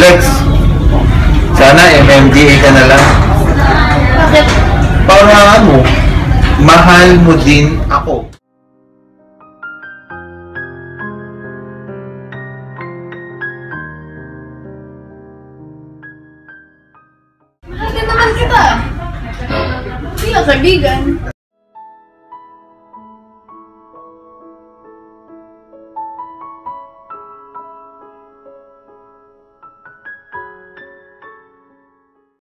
Alex, sana MMDA ka na lang. Bakit? Para ano, mahal mo din ako. Mahal din naman kita. Hindi lang kaibigan.